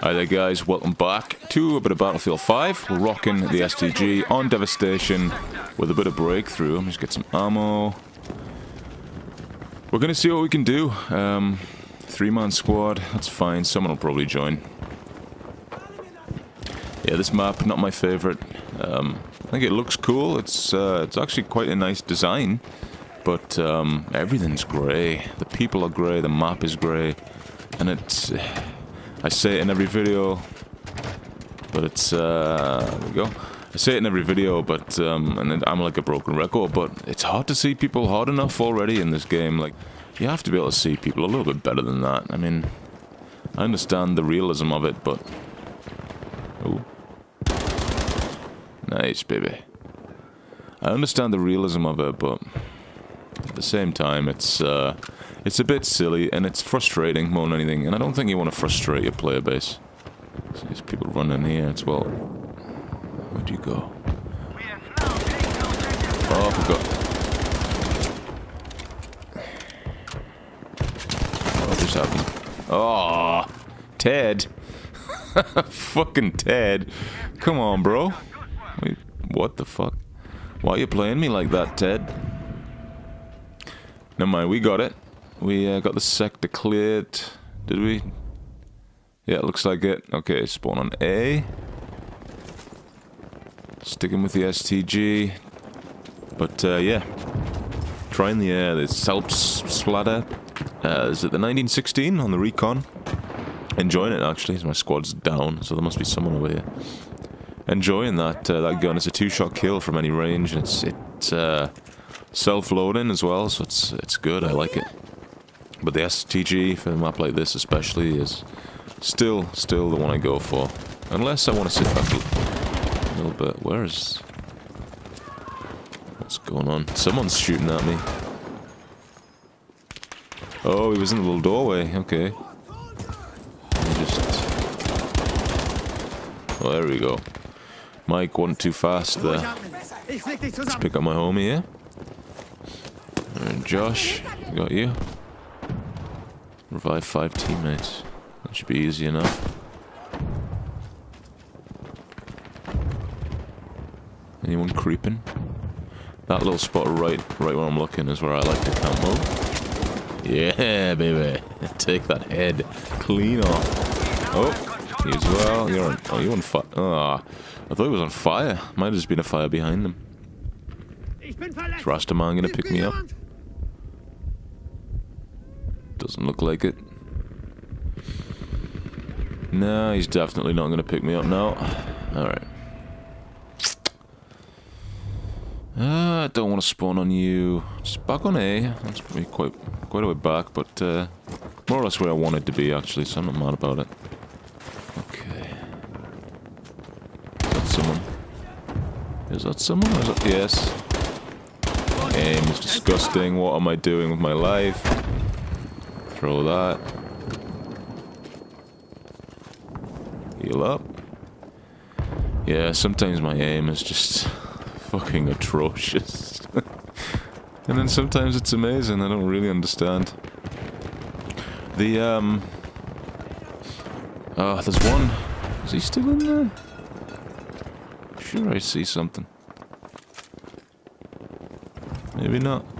Hi there guys, welcome back to a bit of Battlefield 5. We're rocking the STG on Devastation with a bit of breakthrough. Let's get some ammo. We're gonna see what we can do. Um, Three-man squad, that's fine. Someone will probably join. Yeah, this map, not my favorite. Um, I think it looks cool. It's uh, it's actually quite a nice design. But um, everything's grey. The people are grey, the map is grey. And it's... I say it in every video, but it's... Uh, there we go. I say it in every video, but... Um, and I'm like a broken record, but it's hard to see people hard enough already in this game. Like, you have to be able to see people a little bit better than that. I mean, I understand the realism of it, but... Ooh. Nice, baby. I understand the realism of it, but... At the same time, it's, uh... It's a bit silly, and it's frustrating more than anything, and I don't think you want to frustrate your player base. So there's people running here as well. Where'd you go? Oh, I forgot. What just happened? Oh, Ted. Fucking Ted. Come on, bro. Wait, what the fuck? Why are you playing me like that, Ted? Never mind, we got it. We uh, got the sector cleared. Did we? Yeah, it looks like it. Okay, spawn on A. Sticking with the STG. But, uh, yeah. Trying the, uh, the Selbstlader. Uh, is it the 1916 on the recon? Enjoying it, actually. My squad's down, so there must be someone over here. Enjoying that uh, that gun. It's a two-shot kill from any range, and it's, it's uh, self-loading as well, so it's, it's good. I like it. But the STG for a map like this especially is still, still the one I go for. Unless I want to sit back a little bit. Where is... What's going on? Someone's shooting at me. Oh, he was in the little doorway. Okay. Just... Oh, there we go. Mike wasn't too fast there. Let's pick up my homie here. Josh, got you. Revive five teammates. That should be easy enough. Anyone creeping? That little spot right right where I'm looking is where I like to camp mode. Yeah, baby. Take that head clean off. Oh, you as well. You're on, oh, you on fire. Ah, I thought he was on fire. Might have just been a fire behind him. Is Rastaman gonna pick me up? Doesn't look like it. No, he's definitely not going to pick me up now. Alright. Uh, I don't want to spawn on you. Just back on A. That's quite, quite a way back, but uh, more or less where I wanted to be, actually, so I'm not mad about it. Okay. Is that someone? Is that someone? Is that... Yes. Aim is disgusting. What am I doing with my life? Throw that. Heal up. Yeah, sometimes my aim is just fucking atrocious. and then sometimes it's amazing, I don't really understand. The, um... Oh, there's one. Is he still in there? Sure I see something. Maybe not.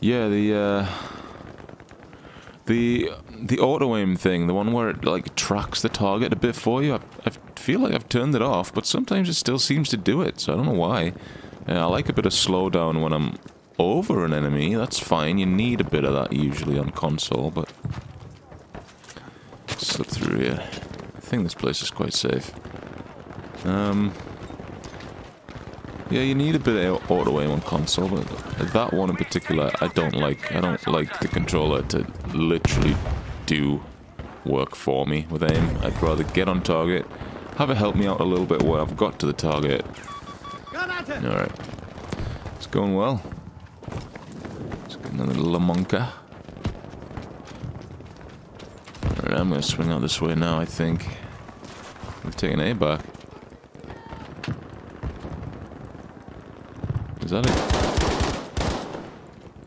Yeah, the, uh... The the auto aim thing, the one where it like tracks the target a bit for you, I, I feel like I've turned it off, but sometimes it still seems to do it, so I don't know why. I like a bit of slowdown when I'm over an enemy, that's fine, you need a bit of that usually on console, but... Slip through here. I think this place is quite safe. Um... Yeah, you need a bit of auto aim on console, but that one in particular, I don't like. I don't like the controller to literally do work for me with aim. I'd rather get on target, have it help me out a little bit where I've got to the target. Alright. It's going well. Let's get another Lamonka. Alright, I'm gonna swing out this way now, I think. We've taken A back. Is that a...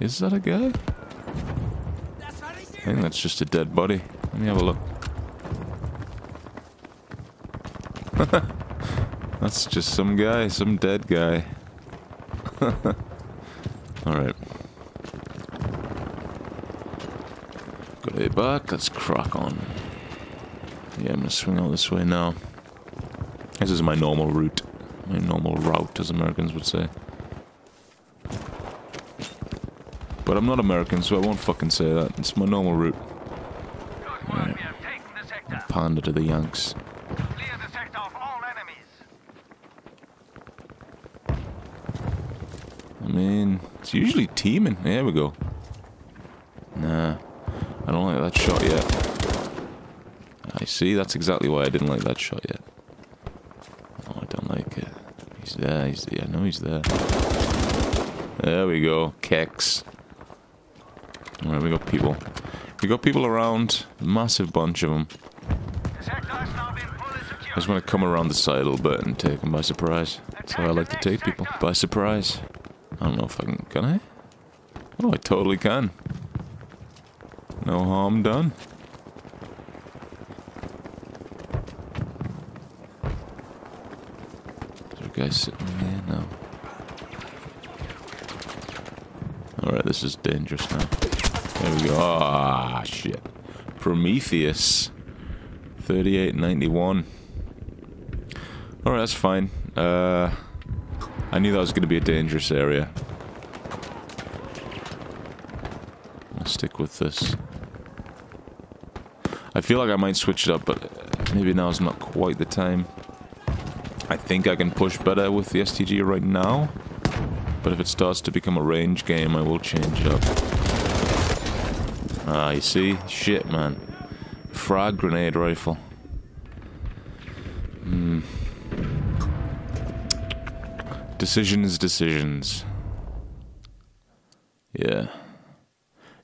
Is that a guy? I think that's just a dead body. Let me have a look. that's just some guy, some dead guy. Alright. Got a back, let's crack on. Yeah, I'm gonna swing out this way now. This is my normal route. My normal route, as Americans would say. But I'm not American, so I won't fucking say that. It's my normal route. Right. Pander to the Yanks. I mean, it's usually teaming. There we go. Nah, I don't like that shot yet. I see, that's exactly why I didn't like that shot yet. Oh, I don't like it. He's there, he's there. I know he's there. There we go. We got people. We got people around. Massive bunch of them. I just want to come around the side a little bit and take them by surprise. That's how I like to take people. By surprise. I don't know if I can... Can I? Oh, I totally can. No harm done. Is there a guy sitting here? No. Alright, this is dangerous now. There we go. Ah, shit. Prometheus. 3891. Alright, that's fine. Uh... I knew that was going to be a dangerous area. I'll stick with this. I feel like I might switch it up, but maybe now is not quite the time. I think I can push better with the STG right now. But if it starts to become a range game, I will change it up. Ah, you see? Shit, man. Frag grenade rifle. Hmm. Decisions, decisions. Yeah.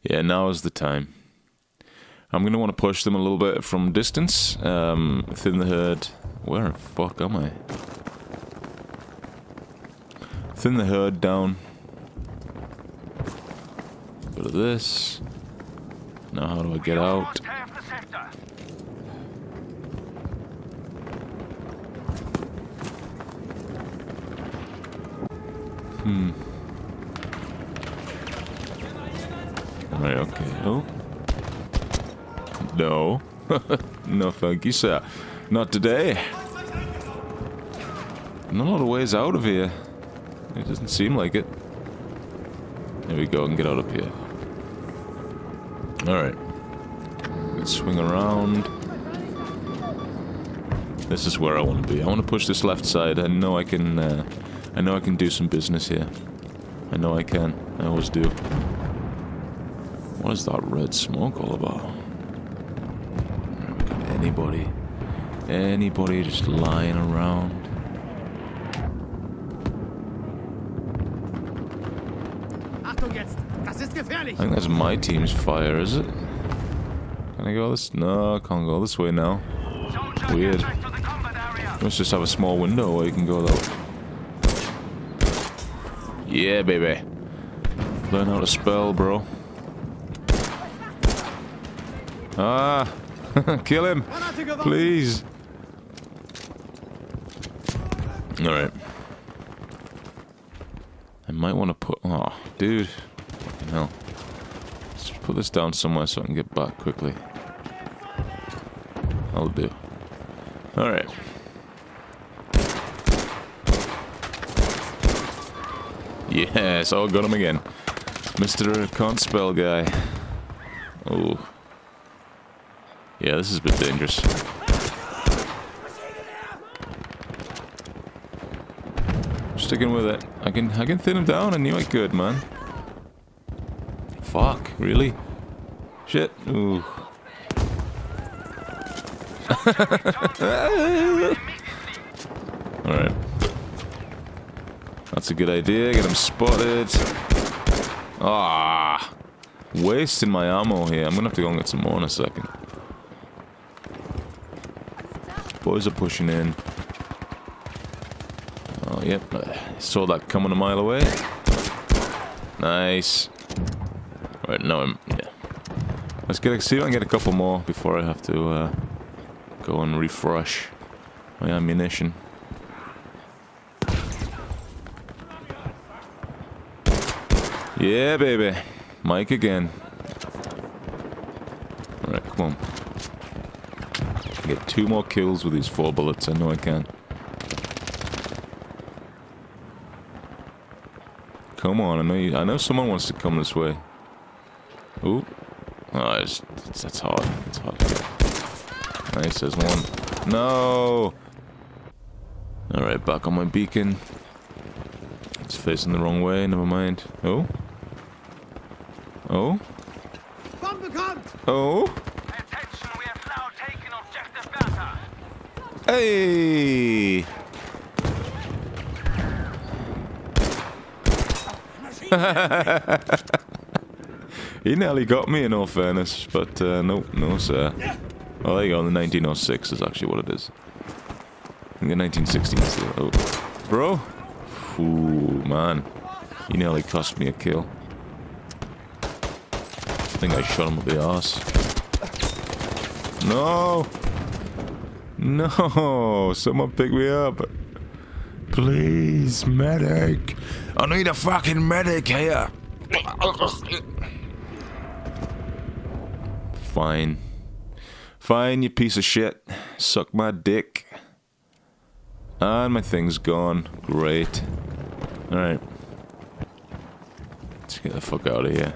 Yeah, now is the time. I'm going to want to push them a little bit from distance. Um, thin the herd. Where the fuck am I? Thin the herd down. Bit of this. Now how do I get out? Hmm. Right, okay. Oh. No. no, thank you, sir. Not today. Not a lot of ways out of here. It doesn't seem like it. There we go, and get out of here. Alright. Let's swing around. This is where I want to be. I want to push this left side. I know I can... Uh, I know I can do some business here. I know I can. I always do. What is that red smoke all about? Anybody? Anybody just lying around? I think that's my team's fire, is it? Can I go this? No, can't go this way now. Weird. Let's just have a small window where you can go way. Yeah, baby. Learn how to spell, bro. Ah! Kill him! Please! Alright. I might want to put... Oh, dude. No. Let's put this down somewhere so I can get back quickly. I'll do. Alright. Yes, oh, got him again. Mr. Can't spell guy. Oh. Yeah, this is a bit dangerous. Sticking with it. I can I can thin him down. I knew I could, man. Fuck, really? Shit. Ooh. Alright. That's a good idea. Get him spotted. Ah, wasting my ammo here. I'm gonna have to go and get some more in a second. Boys are pushing in. Oh, yep. Saw that coming a mile away. Nice. Right, now I'm... Yeah. Let's get see if I can get a couple more before I have to uh, go and refresh my ammunition. Yeah, baby. Mike again. Alright, come on. Get two more kills with these four bullets. I know I can. Come on, I know you, I know someone wants to come this way. Ooh. Oh, it's, it's, that's hard. It's hard. Nice, there's one. No! Alright, back on my beacon. It's facing the wrong way, never mind. Oh? Oh? Oh? Attention, we have now taken objective Hey! he nearly got me in all fairness, but uh, no, no sir. Oh, there you go, the 1906 is actually what it is. The 1916 is the... Oh. Bro? Ooh, man. He nearly cost me a kill. I think I shot him with the arse. No! No! Someone pick me up. Please, medic. I need a fucking medic here. Fine. Fine, you piece of shit. Suck my dick. And my thing's gone. Great. Alright. Let's get the fuck out of here.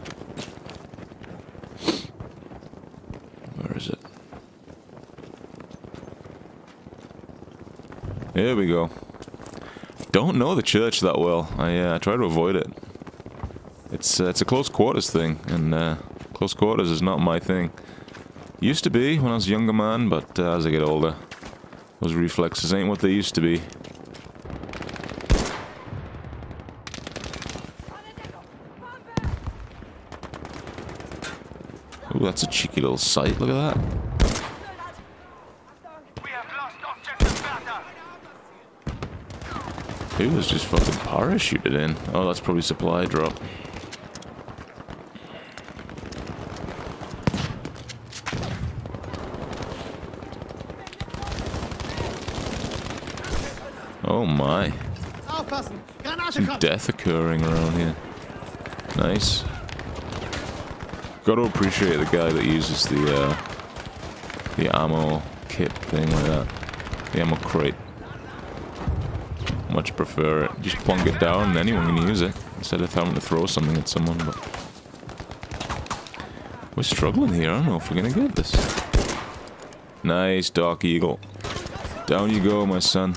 Where is it? Here we go. Don't know the church that well. I uh, try to avoid it. It's uh, it's a close quarters thing, and uh, close quarters is not my thing. Used to be when I was a younger man, but uh, as I get older, those reflexes ain't what they used to be. Ooh, that's a cheeky little sight. Look at that. He was just fucking parachuted in. Oh, that's probably supply drop. Oh my. Some death occurring around here. Nice. Gotta appreciate the guy that uses the, uh, the ammo kit thing like that. The ammo crate. Much prefer it. Just plunk it down and anyone can use it. Instead of having to throw something at someone, but... We're struggling here. I don't know if we're gonna get this. Nice, Dark Eagle. Down you go, my son.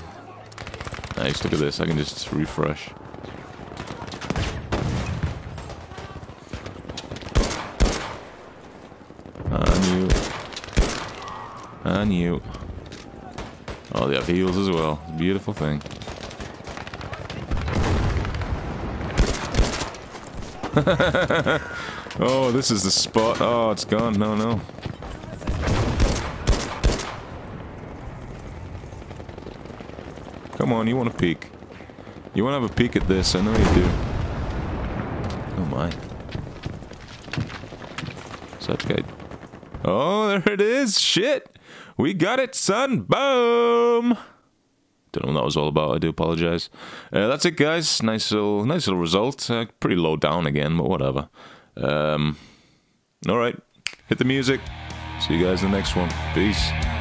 Nice, look at this. I can just refresh. On you. On you. Oh, they have as well. Beautiful thing. oh, this is the spot. Oh, it's gone. No, no. Come on, you want a peek. You want to have a peek at this, I know you do. Oh my. Is that guy? Oh, there it is! Shit! We got it, son! Boom! Don't know what that was all about, I do apologize. Uh, that's it, guys. Nice little, nice little result. Uh, pretty low down again, but whatever. Um, Alright, hit the music. See you guys in the next one. Peace.